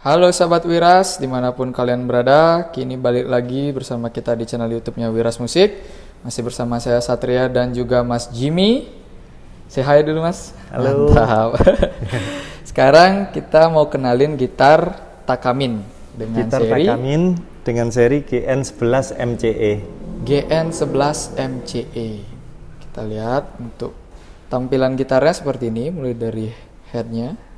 Halo sahabat Wiras, di mana pun kalian berada, kini balik lagi bersama kita di channel YouTube-nya Wiras Musik. Masih bersama saya Satria dan juga Mas Jimmy. Say hi dulu Mas. Halo. Mantap. Sekarang kita mau kenalin gitar Takamin dengan Gitar seri Takamin dengan seri GN11 MCE. GN11 MCE. Kita lihat untuk tampilan gitarnya seperti ini, mulai dari headnya.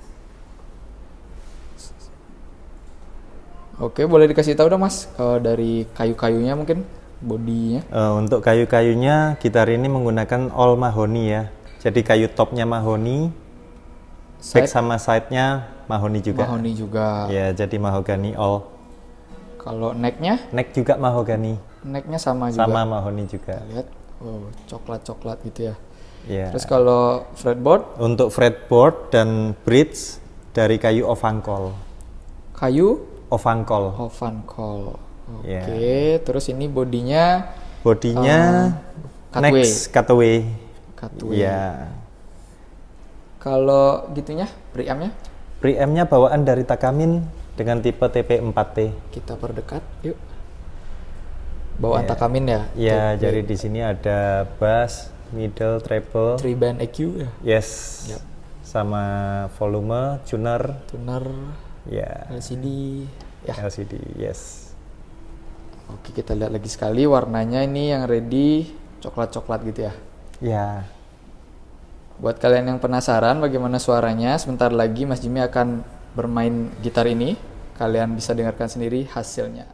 Oke, boleh dikasih tahu dong mas eh, dari kayu-kayunya mungkin bodinya. Eh, untuk kayu-kayunya gitar ini menggunakan all mahoni ya. Jadi kayu topnya mahoni, back Side sama side-nya mahoni juga. mahoni juga. Ya, jadi mahogani all. Kalau necknya, Neck juga mahogani, necknya sama juga. sama mahoni juga. Kita lihat, oh coklat-coklat gitu ya. Ya. Terus kalau fretboard, Untuk fretboard dan bridge dari kayu ovangkol. kayu Ovangkol. Hovankol. Oke, Ya. terus ini bodinya Bodinya Eh, cutaway. next cutaway. cutaway. Ya. Kalau gitunya, preampnya Preampnya bawaan dari Takamin dengan tipe TP4T. kita perdekat, yuk. Bawaan Ya. Takamin ya? Ya, TP, jadi di sini ada bass, middle, treble, Three band EQ ya? yes, Yap. sama volume, tuner, Tuner, ya, LCD, ya. LCD, yes. Oke, kita lihat lagi sekali warnanya ini yang ready coklat-coklat gitu ya. Ya, Buat kalian yang penasaran bagaimana suaranya, sebentar lagi Mas Jimmy akan bermain gitar ini. Kalian bisa dengarkan sendiri hasilnya.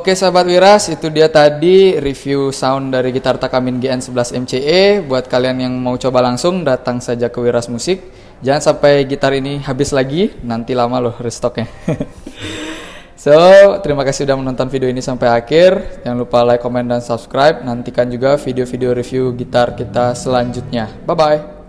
Oke sahabat Wiras, itu dia tadi review sound dari gitar Takamin GN11 MCE. Buat kalian yang mau coba langsung, datang saja ke Wiras Musik. Jangan sampai gitar ini habis lagi, nanti lama loh restocknya. so, terima kasih sudah menonton video ini sampai akhir. Jangan lupa like, comment, dan subscribe. Nantikan juga video-video review gitar kita selanjutnya. Bye-bye.